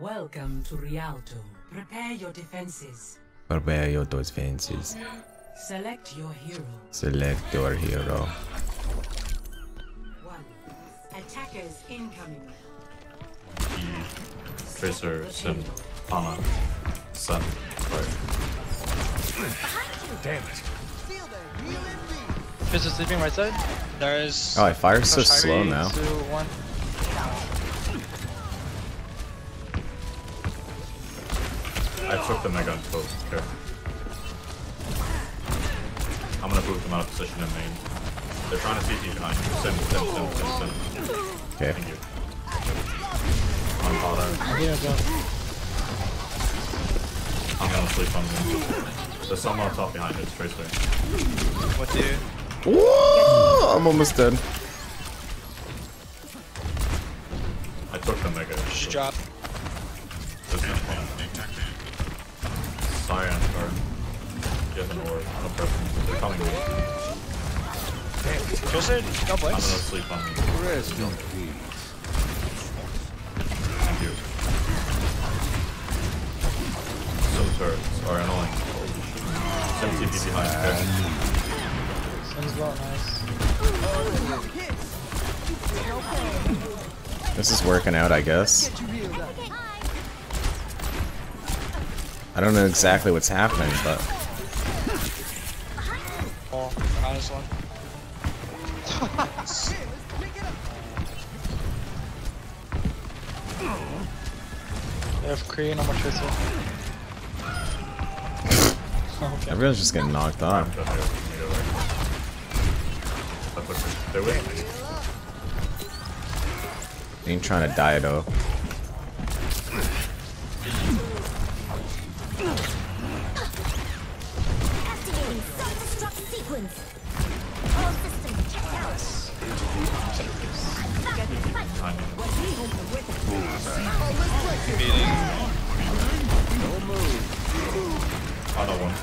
Welcome to Rialto. Prepare your defenses. Prepare your defenses. Select your hero. Select your hero. One. Attackers incoming. Tracer, Sim, Ana, Sun, right. Damn it. Fizz is sleeping right side. There is. Oh, I fire so Crush slow now. Two, I took the Mega and close. Okay. I'm gonna boot them out of position in main. They're trying to CT behind you. Sim, Sim, Sim, Sim, Sim. Okay. Thank you. I'm Potter. I'm gonna sleep on them. There's someone on top behind us, Tracer. With you. Whoa! I'm almost dead. I took the Mega. Just drop. He has an orb. No preference. They're coming me. Tracer, no I'm gonna sleep on me. Rest in peace. Thank you. Some turrets are annoying. Some TP behind. Okay. Sun's well, nice. This is working out, I guess. I don't know exactly what's happening, but Oh, behind this one. They have Kree, no more Tracer. okay. everyone's just getting knocked off. They opened me over. That's what they're with me. Ain't trying to die though. Self-destruct. All systems checked out. Behind me. Beating. Another one.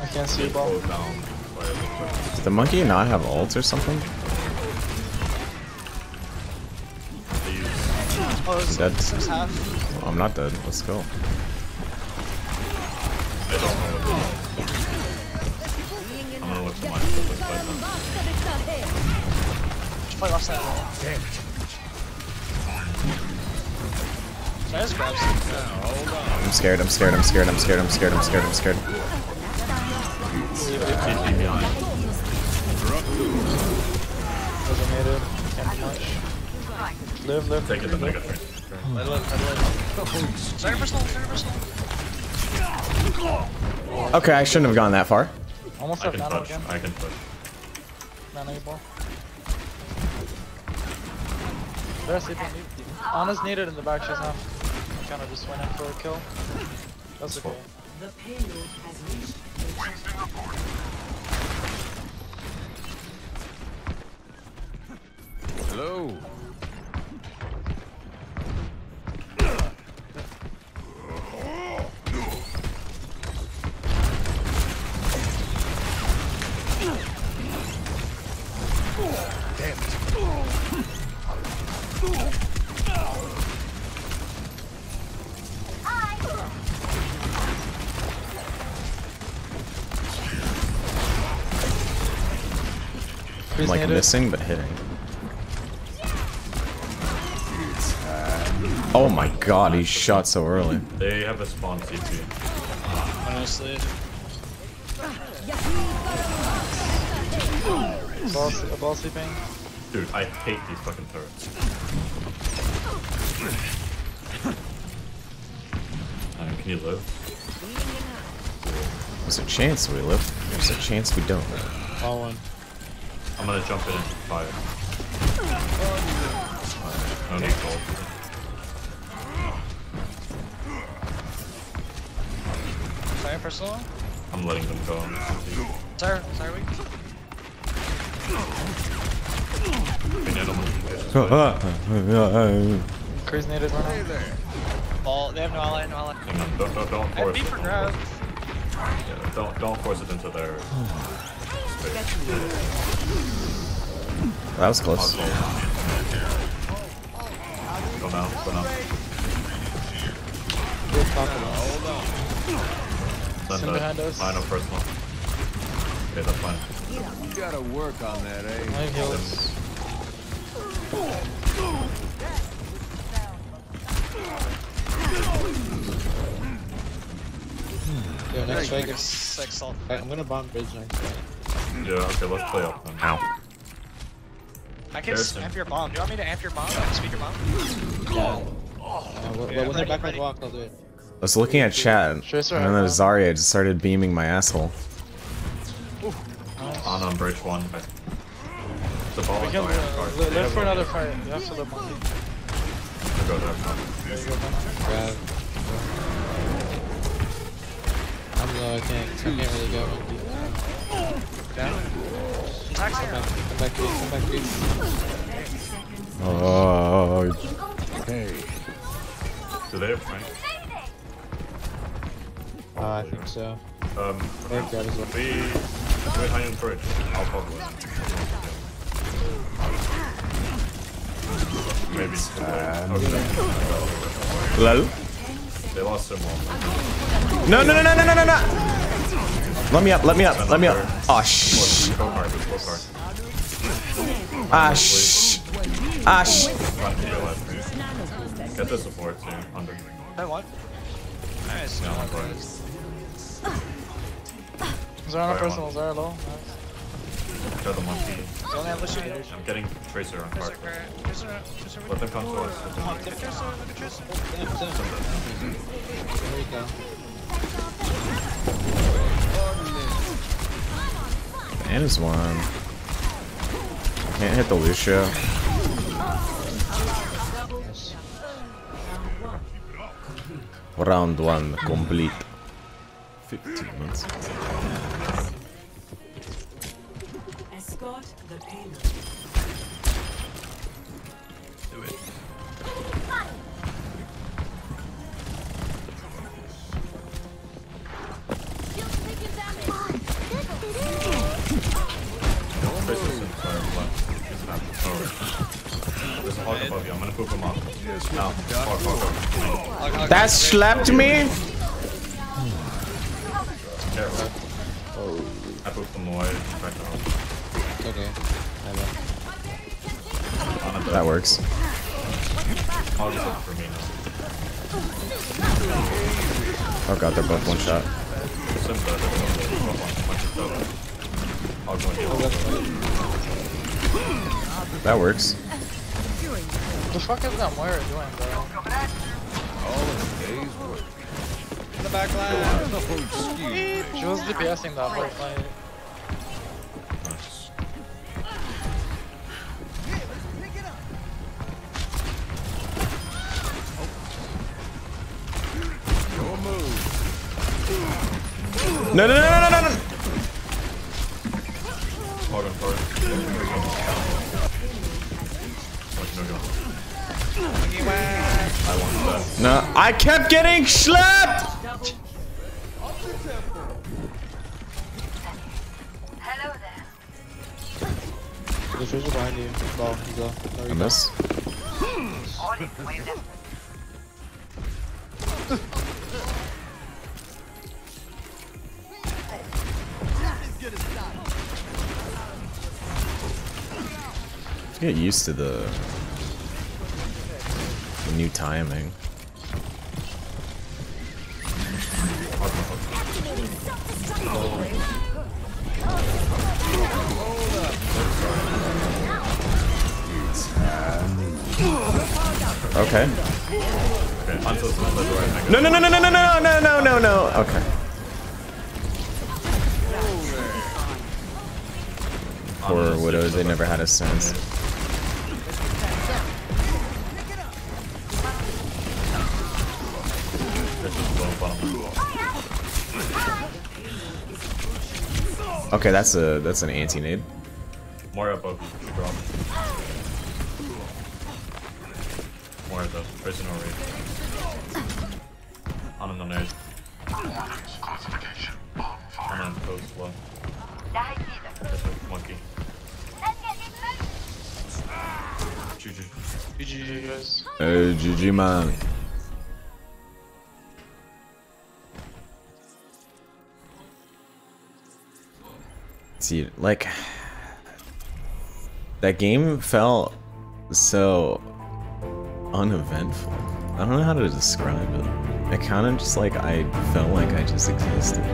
I can't see The ball. close down. by a little Does the monkey not have ult or something? bit. They use Oh, dead. half. Well, I'm not dead. Let's go. Play offside. Damn it. Can I just grab some? I'm scared. I'm scared. I'm scared. I'm scared. I'm scared. I'm scared. I'm scared. TP behind. Doesn't need. Can't do much. Live, live. Taking the mega train. Let live, let live. Sorry for slow, sorry. Okay, I shouldn't have gone that far. Almost I can nano touch. again. I can touch. Nano you They're sleeping. Ana's needed in the back, she's half. Kind of just went in for a kill. That's okay. The payload has reached. Hello. I'm like needed. missing but hitting. Oh my god, he shot so early. They have a spawn CP. Honestly. Ball, a ball sleeping. Dude, I hate these fucking turrets. Can you live? There's a chance we live. There's a chance we don't. Ball one. I'm gonna jump in and fire. No need gold. Sorry for slow. I'm letting them go. Sorry, sorry, we. Crazy needed run. Hey there. Ball, they have no ally, no ally. Hang on, don't, don't, don't force beat it. for Don't grab. force it. Yeah, don't, don't force it into their space. That was close. Don't now, go now. Good talk Send Send behind us. line of first one. Okay, that's fine. You gotta work on that, eh? My heals. Yo, next Thank strike is sex salt. I'm gonna bomb bridge next strike. Yeah, okay, let's play up then. Ow. I can Harrison. amp your bomb. Do you want me to amp your bomb? I can speak your bomb? Oh, Oh, Yeah. Yeah. Oh, Uh, when, Yeah. when they're back on the walk, I'll do it. I was looking at chat, and then the Zarya just started beaming my asshole. On on bridge one. Okay. The ball We is can going uh, hard. live have for another fight. You have to live one. I'll go there. There you go, Ben. Grab. I'm low, I can't, I can't really go. Down? Come back, come back, please, come back, please. Oh, Hey, Do they have Frank? Uh, I think so. Um, Or grab we wait high on bridge. I'll follow it. Maybe. Okay. lol. They lost. No, no, no, no, no, no, no, no. Let me up, let me up, let me up. Oh, shh. Go hard, go hard. Ah, shh. Ah, shh. Run to your left. Get the support too. Under. I won. Nice. Yeah, on right. Zarya Alright, personal, one. Zarya low. Nice. Kill the monkey. You only have Lucio. I'm getting Tracer on card. Let them come to us. Come on, get Tracer, look at Tracer. There we go. And is one. Can't hit the Lucio. Round one complete. 15 months. Escort the payload. Shield That slapped me? I put them away. Okay. I. That works. Oh god, they're both one shot. That works the fuck is that Moira doing, bro? all in a day's work. In the back line. Oh, excuse me. She was DPSing that whole fight. Nice. No. No, no, no, no, no, no, no. Hog on card. Watch no, I kept getting slapped. Behind you. No, he's I miss. Get used to the new timing. Okay. No, no, no, no, no, no, no, no, no, no, no. Okay. Poor widows, they never had a sense. Okay, that's a that's an anti-nade. More above you, bro. More at the prison already. On and on edge. On and post well. There's a monkey. Choo choo. GG, guys. Uh, Hey, GG man. See, like that game felt so uneventful. I don't know how to describe it. It kind of just like I felt like I just existed.